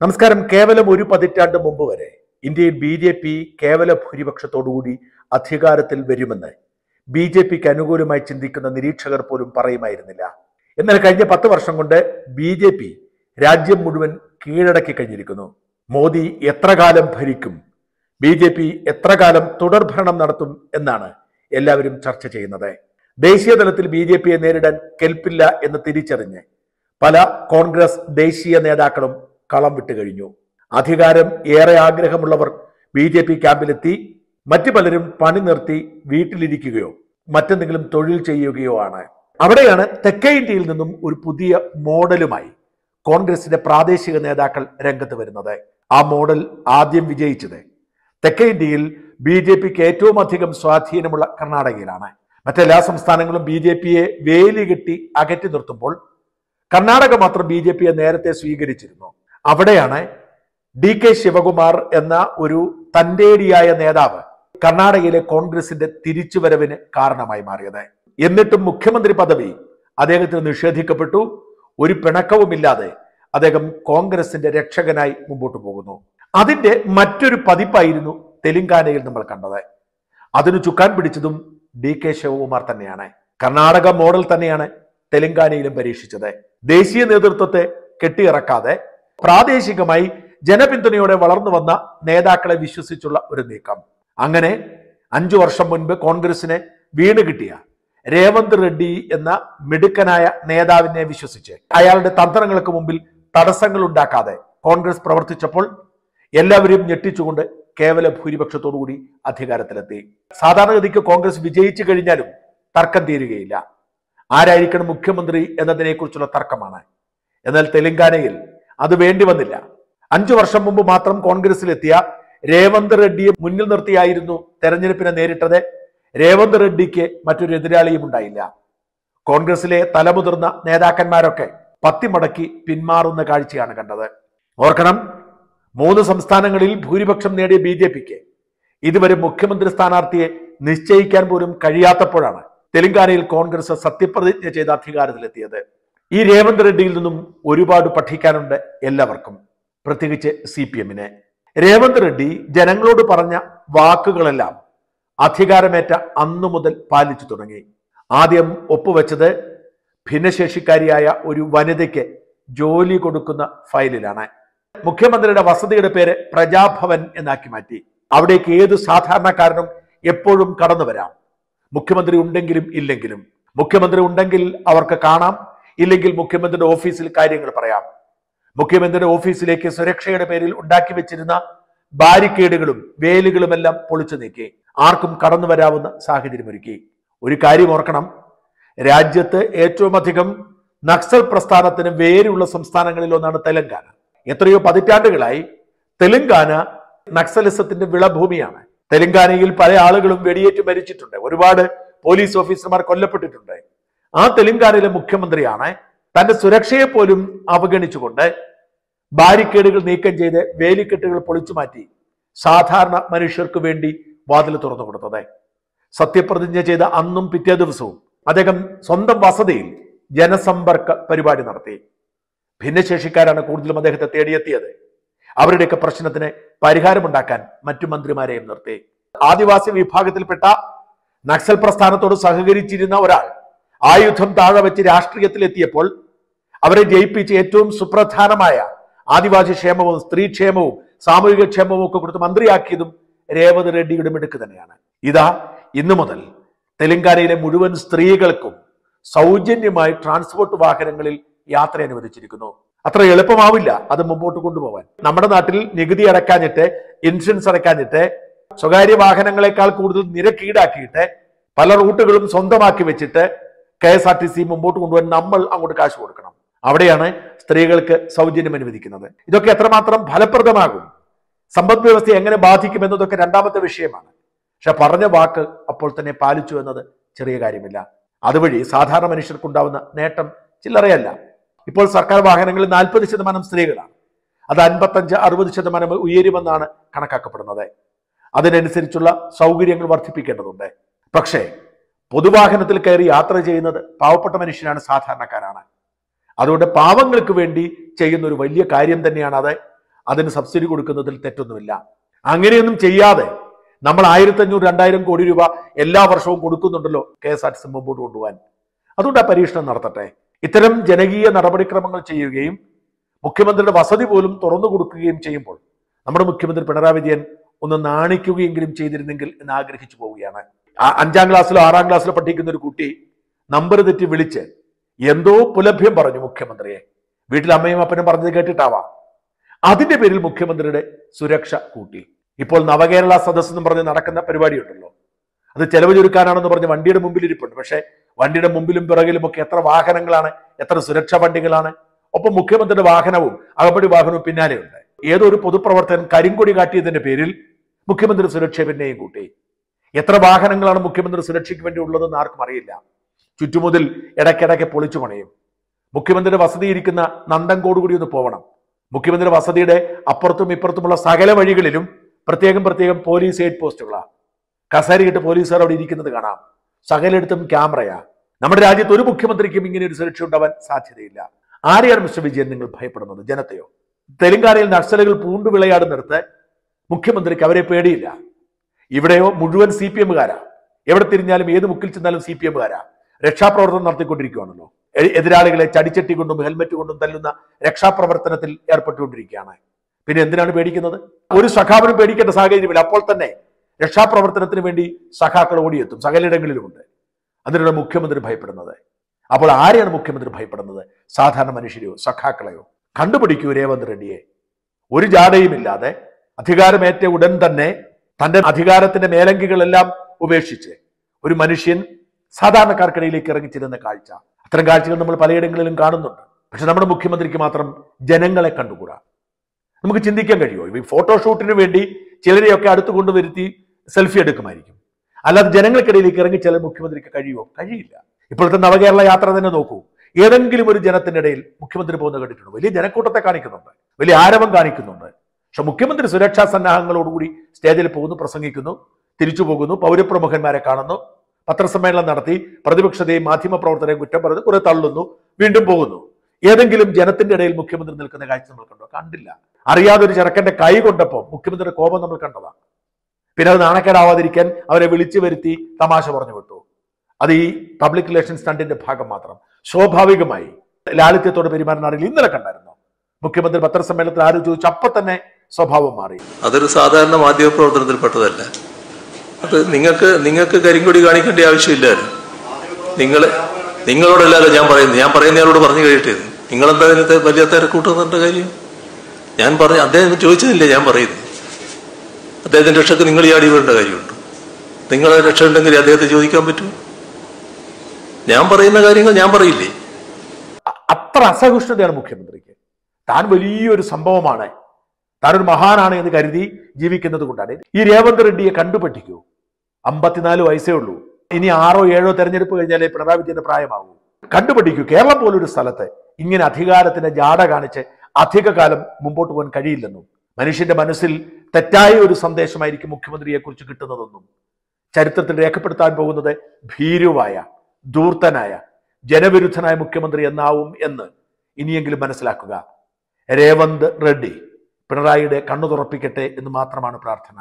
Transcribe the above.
നമസ്കാരം. കേവലം ഒരു പതിറ്റാണ്ട് മുമ്പ് വരെ ഇന്ത്യയിൽ ബി ജെ പി കേവല ഭൂരിപക്ഷത്തോടുകൂടി അധികാരത്തിൽ വരുമെന്ന് ബി ജെ പിക്ക് അനുകൂലമായി ചിന്തിക്കുന്ന നിരീക്ഷകർ പോലും പറയുമായിരുന്നില്ല. എന്നാൽ കഴിഞ്ഞ പത്ത് വർഷം കൊണ്ട് ബി ജെ പി രാജ്യം മുഴുവൻ കീഴടക്കി കഴിഞ്ഞിരിക്കുന്നു. മോദി എത്ര കാലം ഭരിക്കും ബി ജെ പി എത്ര കാലം തുടർഭരണം നടത്തും എന്നാണ് എല്ലാവരും ചർച്ച ചെയ്യുന്നത്. ദേശീയ തലത്തിൽ ബി ജെ പിയെ നേരിടാൻ കെൽപ്പില്ല എന്ന് തിരിച്ചറിഞ്ഞ് പല കോൺഗ്രസ് ദേശീയ നേതാക്കളും കളം വിട്ടുകഴിഞ്ഞു അധികാരം ഏറെ ആഗ്രഹമുള്ളവർ ബി ജെ പി ക്യാമ്പിലെത്തി മറ്റു പലരും പണി നിർത്തി വീട്ടിലിരിക്കുകയോ മറ്റെന്തെങ്കിലും തൊഴിൽ ചെയ്യുകയോ ആണ്. അവിടെയാണ് തെക്കേ ഇന്ത്യയിൽ നിന്നും ഒരു പുതിയ മോഡലുമായി കോൺഗ്രസിന്റെ പ്രാദേശിക നേതാക്കൾ രംഗത്ത് വരുന്നത്. ആ മോഡൽ ആദ്യം വിജയിച്ചത് തെക്കേ ഇന്ത്യയിൽ ബി ജെ പിക്ക് ഏറ്റവും അധികം സ്വാധീനമുള്ള കർണാടകയിലാണ്. മറ്റെല്ലാ സംസ്ഥാനങ്ങളും ബി ജെ പിയെ വേലി കെട്ടി അകറ്റി നിർത്തുമ്പോൾ കർണാടക മാത്രം ബി ജെ പിയെ നേരത്തെ സ്വീകരിച്ചിരുന്നു. അവിടെയാണ് ഡി കെ ശിവകുമാർ എന്ന ഒരു തന്റേടിയായ നേതാവ് കർണാടകയിലെ കോൺഗ്രസിന്റെ തിരിച്ചുവരവിന് കാരണമായി മാറിയത്. എന്നിട്ടും മുഖ്യമന്ത്രി പദവി അദ്ദേഹത്തിന് നിഷേധിക്കപ്പെട്ടു. ഒരു പിണക്കവുമില്ലാതെ അദ്ദേഹം കോൺഗ്രസിന്റെ രക്ഷകനായി മുമ്പോട്ട് പോകുന്നു. അതിന്റെ മറ്റൊരു പതിപ്പായിരുന്നു തെലങ്കാനയിൽ നമ്മൾ കണ്ടത്. അതിന് ചുക്കാൻ പിടിച്ചതും ഡി കെ ശിവകുമാർ തന്നെയാണ്. കർണാടക മോഡൽ തന്നെയാണ് തെലങ്കാനയിലും പരീക്ഷിച്ചത്. ദേശീയ നേതൃത്വത്തെ കെട്ടിയിറക്കാതെ പ്രാദേശികമായി ജനപിന്തുണയോടെ വളർന്നു വന്ന നേതാക്കളെ വിശ്വസിച്ചുള്ള ഒരു നീക്കം. അങ്ങനെ അഞ്ചു വർഷം മുൻപ് കോൺഗ്രസിന് വീണ് കിട്ടിയ രേവന്ത് റെഡ്ഡി എന്ന മിടുക്കനായ നേതാവിനെ വിശ്വസിച്ച് അയാളുടെ തന്ത്രങ്ങൾക്ക് മുമ്പിൽ തടസ്സങ്ങൾ ഉണ്ടാക്കാതെ കോൺഗ്രസ് പ്രവർത്തിച്ചപ്പോൾ എല്ലാവരെയും ഞെട്ടിച്ചുകൊണ്ട് കേവല ഭൂരിപക്ഷത്തോടുകൂടി അധികാരത്തിലെത്തി. സാധാരണഗതിക്ക് കോൺഗ്രസ് വിജയിച്ചു കഴിഞ്ഞാലും തർക്കം തീരുകയില്ല. ആരായിരിക്കണം മുഖ്യമന്ത്രി എന്നതിനെക്കുറിച്ചുള്ള തർക്കമാണ്. എന്നാൽ തെലങ്കാനയിൽ അത് വേണ്ടി വന്നില്ല. അഞ്ചു വർഷം മുമ്പ് മാത്രം കോൺഗ്രസിലെത്തിയ രേവന്ത് റെഡ്ഡിയെ മുന്നിൽ നിർത്തിയായിരുന്നു തെരഞ്ഞെടുപ്പിനെ നേരിട്ടത്. രേവന്ത് റെഡ്ഡിക്ക് മറ്റൊരു എതിരാളിയും ഉണ്ടായില്ല. കോൺഗ്രസിലെ തലമുതിർന്ന നേതാക്കന്മാരൊക്കെ പത്തിമടക്കി പിന്മാറുന്ന കാഴ്ചയാണ് കണ്ടത്. ഓർക്കണം മൂന്ന് സംസ്ഥാനങ്ങളിൽ ഭൂരിപക്ഷം നേടിയ ബി ജെ പിക്ക് ഇതുവരെ മുഖ്യമന്ത്രി സ്ഥാനാർത്ഥിയെ നിശ്ചയിക്കാൻ പോലും കഴിയാത്തപ്പോഴാണ് തെലങ്കാനയിൽ കോൺഗ്രസ് സത്യപ്രതിജ്ഞ ചെയ്ത് അധികാരത്തിലെത്തിയത്. ഈ രേവന്ത് റെഡ്ഡിയിൽ നിന്നും ഒരുപാട് പഠിക്കാനുണ്ട് എല്ലാവർക്കും. പ്രത്യേകിച്ച് സി പി എമ്മിന്. രേവന്ത് റെഡ്ഡി ജനങ്ങളോട് പറഞ്ഞ വാക്കുകളെല്ലാം അധികാരമേറ്റ അന്നു മുതൽ പാലിച്ചു തുടങ്ങി. ആദ്യം ഒപ്പുവെച്ചത് ഭിന്നശേഷിക്കാരിയായ ഒരു വനിതയ്ക്ക് ജോലി കൊടുക്കുന്ന ഫയലിലാണ്. മുഖ്യമന്ത്രിയുടെ വസതിയുടെ പേര് പ്രജാഭവൻ എന്നാക്കി മാറ്റി. അവിടേക്ക് ഏത് സാധാരണക്കാരനും എപ്പോഴും കടന്നു വരാം മുഖ്യമന്ത്രി ഉണ്ടെങ്കിലും ഇല്ലെങ്കിലും. മുഖ്യമന്ത്രി ഉണ്ടെങ്കിൽ അവർക്ക് കാണാം. ഇല്ലെങ്കിൽ മുഖ്യമന്ത്രിയുടെ ഓഫീസിൽ കാര്യങ്ങൾ പറയാം. മുഖ്യമന്ത്രിയുടെ ഓഫീസിലേക്ക് സുരക്ഷയുടെ പേരിൽ ഉണ്ടാക്കി വെച്ചിരുന്ന ബാരിക്കേഡുകളും വേലുകളുമെല്ലാം പൊളിച്ചു നീക്കി. ആർക്കും കടന്നു വരാവുന്ന സാഹചര്യമൊരുക്കി ഒരു കാര്യം ഓർക്കണം. രാജ്യത്ത് ഏറ്റവും അധികം നക്സൽ പ്രസ്ഥാനത്തിന് വേരുള്ള സംസ്ഥാനങ്ങളിൽ ഒന്നാണ് തെലങ്കാന. എത്രയോ പതിറ്റാണ്ടുകളായി തെലങ്കാന നക്സലിസത്തിന്റെ വിളഭൂമിയാണ്. തെലങ്കാനയിൽ പല ആളുകളും വെടിയേറ്റ് മരിച്ചിട്ടുണ്ട്. ഒരുപാട് പോലീസ് ഓഫീസർമാർ കൊല്ലപ്പെട്ടിട്ടുണ്ട്. ആ തെലുങ്കാനയിലെ മുഖ്യമന്ത്രിയാണ് തന്റെ സുരക്ഷയെ പോലും അവഗണിച്ചുകൊണ്ട് ബാരിക്കേഡുകൾ നീക്കം ചെയ്ത് വേലിക്കെട്ടുകൾ പൊളിച്ചു മാറ്റി സാധാരണ മനുഷ്യർക്ക് വേണ്ടി വാതിൽ തുറന്നു കൊടുത്തത്. സത്യപ്രതിജ്ഞ ചെയ്ത അന്നും പിറ്റേ ദിവസവും അദ്ദേഹം സ്വന്തം വസതിയിൽ ജനസമ്പർക്ക പരിപാടി നടത്തി. ഭിന്നശേഷിക്കാരാണ് കൂടുതലും അദ്ദേഹത്തെ തേടിയെത്തിയത്. അവരുടെയൊക്കെ പ്രശ്നത്തിന് പരിഹാരമുണ്ടാക്കാൻ മറ്റു മന്ത്രിമാരെയും നിർത്തി. ആദിവാസി വിഭാഗത്തിൽപ്പെട്ട നക്സൽ പ്രസ്ഥാനത്തോട് സഹകരിച്ചിരുന്ന ഒരാൾ ആയുധം താഴെ വെച്ച് രാഷ്ട്രീയത്തിലെത്തിയപ്പോൾ അവരെ ജയിപ്പിച്ച് ഏറ്റവും സുപ്രധാനമായ ആദിവാസി ക്ഷേമവും സ്ത്രീ ക്ഷേമവും സാമൂഹിക ക്ഷേമവും ഒക്കെ കൊടുത്ത് മന്ത്രിയാക്കിയതും രേവത് റെഡ്ഡിയുടെ മിടുക്ക് തന്നെയാണ്. ഇതാ ഇന്നു മുതൽ തെലങ്കാനയിലെ മുഴുവൻ സ്ത്രീകൾക്കും സൗജന്യമായി ട്രാൻസ്പോർട്ട് വാഹനങ്ങളിൽ യാത്ര അനുവദിച്ചിരിക്കുന്നു. അത്ര എളുപ്പമാവില്ല അത് മുമ്പോട്ട് കൊണ്ടുപോകാൻ നമ്മുടെ നാട്ടിൽ നികുതി അടക്കാഞ്ഞിട്ട് ഇൻഷുറൻസ് അടക്കാഞ്ഞിട്ട് സ്വകാര്യ വാഹനങ്ങളെക്കാൾ കൂടുതൽ നിരക്ക് ഈടാക്കിയിട്ട് പല റൂട്ടുകളും സ്വന്തമാക്കി വെച്ചിട്ട് K S R T C മുമ്പോട്ട് കൊണ്ടുപോകാൻ നമ്മൾ അങ്ങോട്ട് കാശ് കൊടുക്കണം. അവിടെയാണ് സ്ത്രീകൾക്ക് സൗജന്യം അനുവദിക്കുന്നത്. ഇതൊക്കെ എത്രമാത്രം ഫലപ്രദമാകും? സമ്പദ് വ്യവസ്ഥയെ എങ്ങനെ ബാധിക്കും എന്നതൊക്കെ രണ്ടാമത്തെ വിഷയമാണ്. പക്ഷെ പറഞ്ഞ വാക്ക് അപ്പോൾ തന്നെ പാലിച്ചു എന്നത് ചെറിയ കാര്യമില്ല. അതുവഴി സാധാരണ മനുഷ്യർക്കുണ്ടാവുന്ന നേട്ടം ചില്ലറയല്ല. ഇപ്പോൾ സർക്കാർ വാഹനങ്ങളിൽ നാൽപ്പത് ശതമാനം സ്ത്രീകളാണ്. അത് അൻപത്തഞ്ച് അറുപത് ശതമാനം ഉയരുമെന്നാണ് കണക്കാക്കപ്പെടുന്നത്. അതിനനുസരിച്ചുള്ള സൗകര്യങ്ങൾ വർദ്ധിപ്പിക്കേണ്ടതുണ്ട്. പക്ഷേ പൊതുവാഹനത്തിൽ കയറി യാത്ര ചെയ്യുന്നത് പാവപ്പെട്ട മനുഷ്യനാണ് സാധാരണക്കാരാണ്. അതുകൊണ്ട് പാവങ്ങൾക്ക് വേണ്ടി ചെയ്യുന്ന ഒരു വലിയ കാര്യം തന്നെയാണ് അത്. അതിന് സബ്സിഡി കൊടുക്കുന്നതിൽ തെറ്റൊന്നുമില്ല. അങ്ങനെയൊന്നും ചെയ്യാതെ നമ്മൾ ആയിരത്തി അഞ്ഞൂറ് രണ്ടായിരം കോടി രൂപ എല്ലാ വർഷവും കൊടുക്കുന്നുണ്ടല്ലോ K S R T C മുമ്പോട്ട് കൊണ്ടുപോകാൻ. അതുകൊണ്ട് ആ പരീക്ഷണം നടത്തട്ടെ. ഇത്തരം ജനകീയ നടപടിക്രമങ്ങൾ ചെയ്യുകയും മുഖ്യമന്ത്രിയുടെ വസതി പോലും തുറന്നു കൊടുക്കുകയും ചെയ്യുമ്പോൾ നമ്മുടെ മുഖ്യമന്ത്രി പിണറായി വിജയൻ ഒന്ന് നാണിക്കുകയെങ്കിലും ചെയ്തിരുന്നെങ്കിൽ എന്ന് ആഗ്രഹിച്ചു പോവുകയാണ് അഞ്ചാം ക്ലാസ്സിലോ ആറാം ക്ലാസ്സിലോ പഠിക്കുന്ന ഒരു കുട്ടി നമ്പർ തെറ്റി വിളിച്ച് എന്തോ പുലഭ്യം പറഞ്ഞു മുഖ്യമന്ത്രിയെ. വീട്ടിൽ അമ്മയും അപ്പനും പറഞ്ഞത് കേട്ടിട്ടാവാം. അതിന്റെ പേരിൽ മുഖ്യമന്ത്രിയുടെ സുരക്ഷ കൂട്ടി. ഇപ്പോൾ നവകേരള സദസ് എന്ന് പറഞ്ഞ് നടക്കുന്ന പരിപാടിയുണ്ടല്ലോ. അത് ചെലവ് ചുരുക്കാനാണെന്ന് പറഞ്ഞ് വണ്ടിയുടെ മുമ്പിൽ ഇരിപ്പുണ്ട് പക്ഷേ വണ്ടിയുടെ മുമ്പിലും പിറകിലും ഒക്കെ എത്ര വാഹനങ്ങളാണ് എത്ര സുരക്ഷാ വണ്ടികളാണ്. ഒപ്പം മുഖ്യമന്ത്രിയുടെ വാഹനവും അകമ്പടി വാഹനവും പിന്നാലെയുണ്ട്. ഏതോ ഒരു പൊതുപ്രവർത്തകൻ കരിങ്കൊടി കാട്ടിയതിന്റെ പേരിൽ മുഖ്യമന്ത്രി സുരക്ഷ പിന്നെയും കൂട്ടി. എത്ര വാഹനങ്ങളാണ് മുഖ്യമന്ത്രി സുരക്ഷയ്ക്ക് വേണ്ടി ഉള്ളതെന്ന് ആർക്കും അറിയില്ല. ചുറ്റുമുതൽ ഇടയ്ക്കിടയ്ക്ക് പൊളിച്ചു പണിയും മുഖ്യമന്ത്രിയുടെ വസതി ഇരിക്കുന്ന നന്ദൻകോട് കൂടി ഒന്ന് പോകണം മുഖ്യമന്ത്രി വസതിയുടെ അപ്പുറത്തും ഇപ്പുറത്തുമുള്ള സകല വഴികളിലും പ്രത്യേകം പ്രത്യേകം പോലീസ് എയ്ഡ് പോസ്റ്റുകളാണ് കസേരയിട്ട് പോലീസുകാർ അവിടെ ഇരിക്കുന്നത് കാണാം. സകലയിടത്തും ക്യാമറയാ. നമ്മുടെ രാജ്യത്ത് ഒരു മുഖ്യമന്ത്രിക്കും ഇങ്ങനെ ഒരു സുരക്ഷ ഉണ്ടാവാൻ സാധ്യതയില്ല. ആരെയാണ് മിസ്റ്റർ വിജയൻ നിങ്ങൾ ഭയപ്പെടുന്നത്? ജനത്തെയോ? തെലങ്കാനയിൽ നക്സലുകൾ പൂണ്ടുവിളയാടുന്നിടത്ത് മുഖ്യമന്ത്രിക്ക് അവരെ പേടിയില്ല. ഇവിടെയോ മുഴുവൻ സി പി എമ്മുകാരാ? എവിടെ തിരിഞ്ഞാലും ഏത് മുക്കിൽ ചെന്നാലും സി പി എമ്മുകാരാ? രക്ഷാപ്രവർത്തനം നടത്തിക്കൊണ്ടിരിക്കുകയാണല്ലോ. എതിരാളികളെ ചടിച്ചട്ടി കൊണ്ടും ഹെൽമറ്റ് കൊണ്ടും തല്ലുന്ന രക്ഷാപ്രവർത്തനത്തിൽ ഏർപ്പെട്ടുകൊണ്ടിരിക്കുകയാണ്. പിന്നെ എന്തിനാണ് പേടിക്കുന്നത്? ഒരു സഖാവിനും പേടിക്കേണ്ട സാഹചര്യമില്ല. അപ്പോൾ തന്നെ രക്ഷാപ്രവർത്തനത്തിന് വേണ്ടി സഖാക്കൾ ഓടിയെത്തും. സകലിടങ്ങളിലുമുണ്ട് അതിനുള്ള മുഖ്യമന്ത്രി ഭയപ്പെടുന്നത്. അപ്പോൾ ആരെയാണ് മുഖ്യമന്ത്രി ഭയപ്പെടുന്നത്? സാധാരണ മനുഷ്യരെയോ സഖാക്കളെയോ? കണ്ടുപിടിക്കൂ രേവന്ത് റെഡ്ഡിയെ. ഒരു ജാടയുമില്ലാതെ അധികാരമേറ്റ ഉടൻ തന്നെ തന്റെ അധികാരത്തിന്റെ മേലങ്കികളെല്ലാം ഉപേക്ഷിച്ച് ഒരു മനുഷ്യൻ സാധാരണക്കാർക്കിടയിലേക്ക് ഇറങ്ങിച്ചിരുന്ന കാഴ്ച. അത്തരം കാഴ്ചകൾ നമ്മൾ പലയിടങ്ങളിലും കാണുന്നുണ്ട്. പക്ഷെ നമ്മുടെ മുഖ്യമന്ത്രിക്ക് മാത്രം ജനങ്ങളെ കണ്ടുകൂടാ? നമുക്ക് ചിന്തിക്കാൻ കഴിയുമോ? ഈ ഫോട്ടോഷൂട്ടിന് വേണ്ടി ചിലരെയൊക്കെ അടുത്ത് കൊണ്ടുവരുത്തി സെൽഫി എടുക്കുമായിരിക്കും. അല്ലാതെ ജനങ്ങൾക്കിടയിലേക്ക് ഇറങ്ങി ചില മുഖ്യമന്ത്രിക്ക് കഴിയുമോ? കഴിയില്ല. ഇപ്പോഴത്തെ നവകേരള യാത്ര തന്നെ നോക്കൂ. ഏതെങ്കിലും ഒരു ജനത്തിന്റെ ഇടയിൽ മുഖ്യമന്ത്രി പോകുന്ന കണ്ടിട്ടുണ്ട്? വലിയ ജനക്കൂട്ടത്തെ കാണിക്കുന്നുണ്ട്. വലിയ ആരവം കാണിക്കുന്നുണ്ട്. പക്ഷെ മുഖ്യമന്ത്രി സുരക്ഷാ സന്നാഹങ്ങളോടുകൂടി സ്റ്റേജിൽ പോകുന്നു പ്രസംഗിക്കുന്നു തിരിച്ചു പോകുന്നു പൗരപ്രമുഖന്മാരെ കാണുന്നു. പത്രസമ്മേളനം നടത്തി പ്രതിപക്ഷത്തെയും മാധ്യമപ്രവർത്തകരെയും കുറ്റം പറഞ്ഞ് കുറെ തള്ളുന്നു വീണ്ടും പോകുന്നു. ഏതെങ്കിലും ജനത്തിന്റെ ഇടയിൽ മുഖ്യമന്ത്രി നിൽക്കുന്ന കാഴ്ച നമ്മൾ കണ്ടോ? കണ്ടില്ല. അറിയാതെ ഒരു ചെറുക്കന്റെ കൈ കൊണ്ടപ്പോൾ മുഖ്യമന്ത്രിയുടെ കോപം നമ്മൾ കണ്ടതാണ് പിന്നെ അത് നാണക്കേടാവാതിരിക്കാൻ അവരെ വിളിച്ചു വരുത്തി തമാശ പറഞ്ഞു വിട്ടു. അത് ഈ പബ്ലിക് റിലേഷൻ സ്റ്റണ്ടിന്റെ ഭാഗം മാത്രം. സ്വാഭാവികമായി ലാളിത്യത്തോട് പെരുമാറുന്ന ഇന്നലെ കണ്ടായിരുന്നു. മുഖ്യമന്ത്രി പത്രസമ്മേളനത്തിൽ ആരും ചോദിച്ചു തന്നെ സ്വഭാവം മാറി. അതൊരു സാധാരണ മാധ്യമ പ്രവർത്തനത്തിൽപ്പെട്ടതല്ല. അത് നിങ്ങൾക്ക് നിങ്ങൾക്ക് കരിങ്കൊടി കാണിക്കേണ്ട ആവശ്യമില്ലായിരുന്നു. നിങ്ങൾ നിങ്ങളോടല്ലല്ലോ ഞാൻ പറയുന്നത് ഞാൻ പറയുന്നയാളോട് പറഞ്ഞു കഴിയട്ടെ നിങ്ങളെന്താ ഇതിനകത്ത് വലിയ തിരക്കൂട്ടുന്നുണ്ട കാര്യം? ഞാൻ പറഞ്ഞു അദ്ദേഹം ചോദിച്ചതില്ലേ ഞാൻ പറയുന്നു. അദ്ദേഹത്തിന്റെ രക്ഷക്ക് നിങ്ങൾ ഈ വീഴേണ്ട കാര്യമുണ്ട്? നിങ്ങളെ രക്ഷ ഉണ്ടെങ്കിൽ അദ്ദേഹത്തെ ചോദിക്കാൻ പറ്റൂ ഞാൻ പറയുന്ന കാര്യങ്ങൾ ഞാൻ പറയില്ലേ? അത്ര അസഹിഷ്ണുതയാണ് മുഖ്യമന്ത്രിക്ക്. താൻ വലിയൊരു സംഭവമാണ് താനൊരു മഹാനാണ് എന്ന് കരുതി ജീവിക്കുന്നത് കൊണ്ടാണ്. ഈ രേവന്ത് റെഡ്ഡിയെ കണ്ടുപഠിക്കൂ. അമ്പത്തിനാല് വയസ്സേ ഉള്ളൂ. ഇനി ആറോ ഏഴോ തെരഞ്ഞെടുപ്പ് കഴിഞ്ഞാലേ പിണറായി വിജയന്റെ പ്രായമാകൂ കണ്ടുപഠിക്കൂ. കേരളം പോലൊരു സ്ഥലത്ത് ഇങ്ങനെ അധികാരത്തിന്റെ ജാട കാണിച്ച് അധികകാലം മുമ്പോട്ട് പോകാൻ കഴിയില്ലെന്നും മനുഷ്യന്റെ മനസ്സിൽ തെറ്റായ ഒരു സന്ദേശമായിരിക്കും മുഖ്യമന്ത്രിയെ കുറിച്ച് കിട്ടുന്നതെന്നും ചരിത്രത്തിൽ രേഖപ്പെടുത്താൻ പോകുന്നത് ഭീരുവായ ദൂർത്തനായ ജനവിരുദ്ധനായ മുഖ്യമന്ത്രി എന്നാവും എന്ന് ഇനിയെങ്കിലും മനസ്സിലാക്കുക. രേവന്ത് റെഡ്ഡി. പിണറായിയുടെ കണ്ണു തുറപ്പിക്കട്ടെ എന്ന് മാത്രമാണ് പ്രാർത്ഥന.